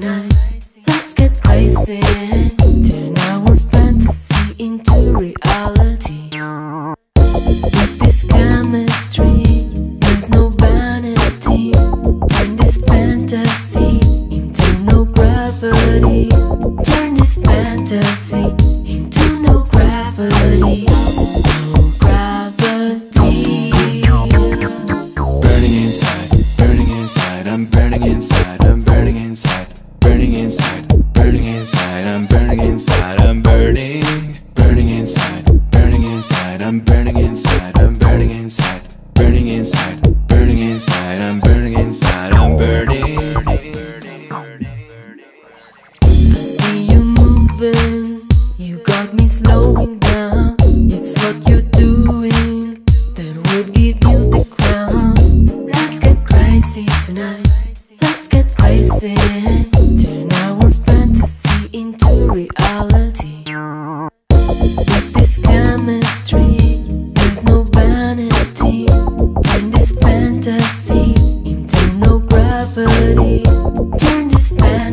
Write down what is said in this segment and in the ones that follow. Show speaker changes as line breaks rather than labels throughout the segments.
Let's get crazy Turn our fantasy into reality. This chemistry There's no vanity. Turn this fantasy Into no gravity. Turn this fantasy Into no gravity. No gravity.
Burning inside, burning inside I'm burning inside.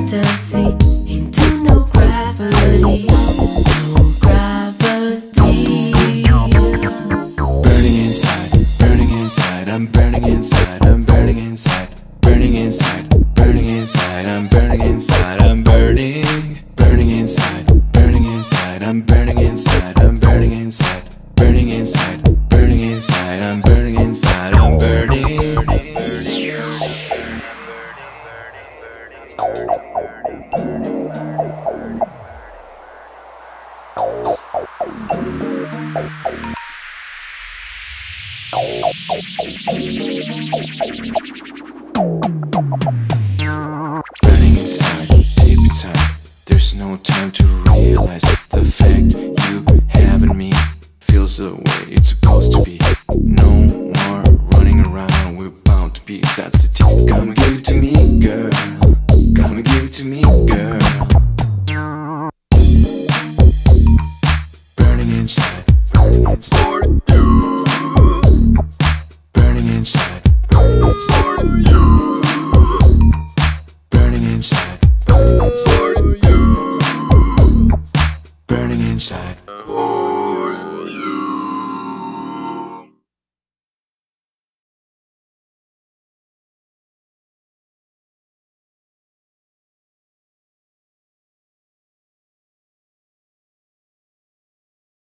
Fantasy into no gravity. No gravity. Burning inside, burning inside, I'm burning inside, I'm burning inside, burning inside, burning inside, I'm burning inside, I'm burning, burning inside, burning inside, I'm burning inside, I'm burning inside, burning inside, burning inside, I'm burning inside, I'm burning. Burning inside, deep inside. There's no time to realize the fact you